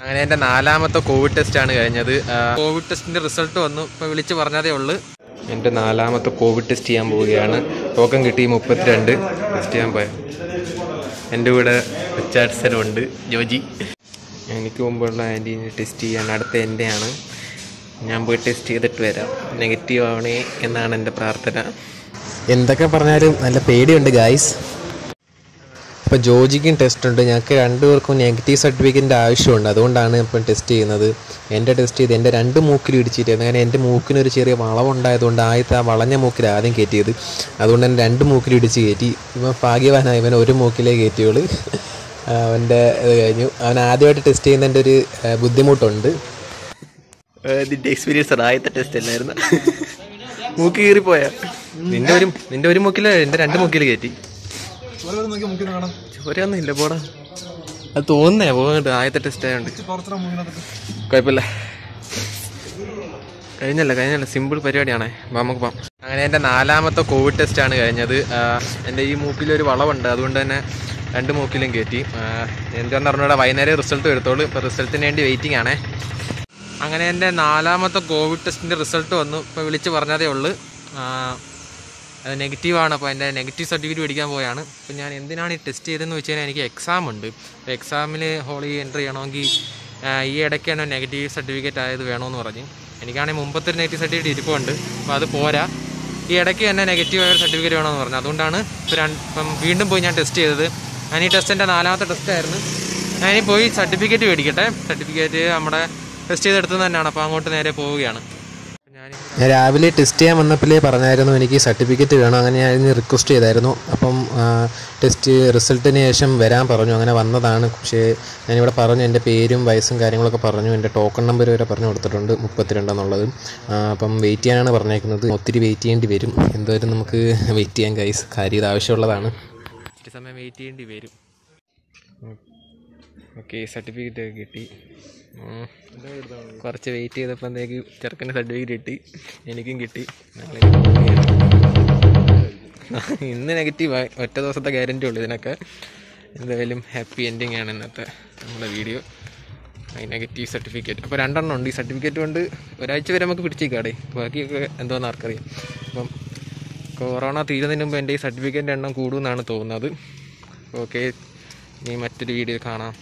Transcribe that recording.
അങ്ങനെ എന്റെ നാലാമത്തെ കോവിഡ് ടെസ്റ്റ് ആണ് കഴിഞ്ഞത്. കോവിഡ് ടെസ്റ്റിന്റെ റിസൾട്ട് വന്നു. ഇപ്പോൾ വിളിച്ച് പറഞ്ഞതേ ഉള്ളൂ. എന്റെ നാലാമത്തെ കോവിഡ് ടെസ്റ്റ് ചെയ്യാൻ പോവുകയാണ്. ടോക്കൺ കിട്ടി മുപ്പത്തിരണ്ട്. ടെസ്റ്റ് ചെയ്യാൻ പോയ എന്റെ കൂടെ ഉണ്ട് ജോജി. എനിക്ക് മുമ്പുള്ള ആന്റീനെ ടെസ്റ്റ് ചെയ്യാൻ അടുത്ത എന്റെയാണ് ഞാൻ പോയി ടെസ്റ്റ് ചെയ്തിട്ട് വരാം. നെഗറ്റീവ് ആവണേ എന്നാണ് എന്റെ പ്രാർത്ഥന. എന്തൊക്കെ പറഞ്ഞാലും നല്ല പേടിയുണ്ട് ഗായ്സ് ഇപ്പോൾ ജോജിക്കും ടെസ്റ്റ് ഉണ്ട്. ഞങ്ങൾക്ക് രണ്ടുപേർക്കും നെഗറ്റീവ് സർട്ടിഫിക്കറ്റിന്റെ ആവശ്യമുണ്ട്. അതുകൊണ്ടാണ് ഇപ്പം ടെസ്റ്റ് ചെയ്യുന്നത്. എന്റെ ടെസ്റ്റ് ചെയ്ത് എന്റെ രണ്ട് മൂക്കിൽ ഇടിച്ചിട്ടായിരുന്നു. അങ്ങനെ എന്റെ മൂക്കിനൊരു ചെറിയ വളവുണ്ടായതുകൊണ്ട് ആദ്യത്തെ ആ വളഞ്ഞ മൂക്കിൽ ആദ്യം കയറ്റിയത്. അതുകൊണ്ട് തന്നെ രണ്ട് മൂക്കിൽ ഇടിച്ച് കയറ്റി. ഇവൻ ഭാഗ്യവാനായി ഇവൻ ഒരു മൂക്കിലേ കയറ്റിയുള്ളൂ. അവന്റെ ഇത് കഴിഞ്ഞു. അവൻ ആദ്യമായിട്ട് ടെസ്റ്റ് ചെയ്യുന്നതിന്റെ ഒരു ബുദ്ധിമുട്ടുണ്ട്. നിന്റെ എക്സ്പീരിയൻസ് ആദ്യത്തെ ടെസ്റ്റ് അല്ലായിരുന്നു മൂക്ക് കീറിപ്പോയാ. നിന്റെ ഒരു നിന്റെ ഒരു മൂക്കിൽ എന്റെ രണ്ട് മൂക്കിൽ കയറ്റി. ചോരയൊന്നും ഇല്ല പോടാ. അത് തോന്നുന്നേ പോകണ്ട്. ആദ്യത്തെ ടെസ്റ്റ് ആയതുകൊണ്ട് കുഴപ്പമില്ല. കഴിഞ്ഞല്ല കഴിഞ്ഞല്ല. സിമ്പിൾ പരിപാടിയാണേ. നമുക്ക് പോകാം അങ്ങനെ എന്റെ നാലാമത്തെ കോവിഡ് ടെസ്റ്റാണ് കഴിഞ്ഞത്. എന്റെ ഈ മൂക്കിലൊരു വളവുണ്ട്. അതുകൊണ്ട് തന്നെ രണ്ട് മൂക്കിലും കയറ്റി എന്താണെന്ന് എന്താന്ന് പറഞ്ഞാൽ വൈകുന്നേരം റിസൾട്ട് എടുത്തോളൂ. ഇപ്പോൾ റിസൾട്ടിന് വേണ്ടി വെയിറ്റിംഗ് ആണേ. അങ്ങനെ എന്റെ നാലാമത്തെ കോവിഡ് ടെസ്റ്റിന്റെ റിസൾട്ട് വന്നു. ഇപ്പോൾ വിളിച്ച് പറഞ്ഞതേ ഉള്ളൂ. അത് നെഗറ്റീവാണ് അപ്പോൾ എന്റെ നെഗറ്റീവ് സർട്ടിഫിക്കറ്റ് മേടിക്കാൻ പോയാണ്. അപ്പോൾ ഞാൻ എന്തിനാണ് ഈ ടെസ്റ്റ് ചെയ്തതെന്ന് വെച്ച് കഴിഞ്ഞാൽ എനിക്ക് എക്സാം ഉണ്ട്. എക്സാമിൽ ഹോളി എന്റർ ചെയ്യണമെങ്കിൽ ഈ ഇടയ്ക്കാണ് നെഗറ്റീവ് സർട്ടിഫിക്കറ്റ് ആയത് വേണമെന്ന് പറഞ്ഞ്. എനിക്കാണെങ്കിൽ മുമ്പത്തെ ഒരു നെഗറ്റീവ് സർട്ടിഫിക്കറ്റ് ഇരിപ്പുണ്ട്. അപ്പോൾ അത് പോരാ. ഈ ഇടയ്ക്ക് തന്നെ നെഗറ്റീവ് ആയ സർട്ടിഫിക്കറ്റ് വേണമെന്ന് പറഞ്ഞു. അതുകൊണ്ടാണ് ഇപ്പം വീണ്ടും പോയി ഞാൻ ടെസ്റ്റ് ചെയ്തത്. ഞാൻ ഈ ടെസ്റ്റ് എന്റെ നാലാമത്തെ ടെസ്റ്റ് ആയിരുന്നു. ഞാനീ പോയി സർട്ടിഫിക്കറ്റ് മേടിക്കട്ടെ. സർട്ടിഫിക്കറ്റ് നമ്മുടെ ടെസ്റ്റ് ചെയ്തെടുത്തത് തന്നെയാണ്. അപ്പോൾ അങ്ങോട്ട് നേരെ പോവുകയാണ്. ഞാൻ രാവിലെ ടെസ്റ്റ് ചെയ്യാൻ വന്നപ്പോഴേ പറഞ്ഞായിരുന്നു എനിക്ക് സർട്ടിഫിക്കറ്റ് വേണം. അങ്ങനെ ഞാൻ റിക്വസ്റ്റ് ചെയ്തായിരുന്നു. അപ്പം ടെസ്റ്റ് റിസൾട്ടിന് ശേഷം വരാൻ പറഞ്ഞു. അങ്ങനെ വന്നതാണ്. പക്ഷേ ഞാനിവിടെ പറഞ്ഞു. എന്റെ പേരും വയസ്സും കാര്യങ്ങളൊക്കെ പറഞ്ഞു. എന്റെ ടോക്കൺ നമ്പർ വരെ പറഞ്ഞു കൊടുത്തിട്ടുണ്ട്. മുപ്പത്തിരണ്ടെന്നുള്ളത് അപ്പം വെയിറ്റ് ചെയ്യാനാണ് പറഞ്ഞേക്കുന്നത്. ഒത്തിരി വെയിറ്റ് ചെയ്യേണ്ടി വരും. എന്തായാലും നമുക്ക് വെയിറ്റ് ചെയ്യാൻ കൈസ് കാര്യം ഇത് ആവശ്യമുള്ളതാണ്. ഇച്ചിരി സമയം വെയിറ്റ് ചെയ്യേണ്ടി വരും. ഓക്കെ സർട്ടിഫിക്കറ്റ് കിട്ടി. കുറച്ച് വെയിറ്റ് ചെയ്തപ്പോഴത്തേക്ക് ചെറുക്കന്റെ സർട്ടിഫിക്കറ്റ് കിട്ടി എനിക്കും കിട്ടി. ഞങ്ങളിനി ഇന്ന് നെഗറ്റീവ് ഒറ്റ ദിവസത്തെ ഗ്യാരണ്ടി ഉള്ളൂ ഇതിനൊക്കെ. എന്തായാലും ഹാപ്പി എൻഡിങ് ആണ് ഇന്നത്തെ നമ്മുടെ വീഡിയോ നെഗറ്റീവ് സർട്ടിഫിക്കറ്റ് അപ്പോൾ രണ്ടെണ്ണം ഉണ്ട്. ഈ സർട്ടിഫിക്കറ്റ് കൊണ്ട് ഒരാഴ്ച വരെ നമുക്ക് പിടിച്ചേക്കാടെ. ബാക്കിയൊക്കെ എന്തോന്ന് ആർക്കറിയാം. അപ്പം കൊറോണ തീരുന്നതിന് മുമ്പ് എന്റെ ഈ സർട്ടിഫിക്കറ്റിന്റെ എണ്ണം കൂടുമെന്നാണ് തോന്നുന്നത്. ഓക്കെ ഇനി മറ്റൊരു വീഡിയോ കാണാം.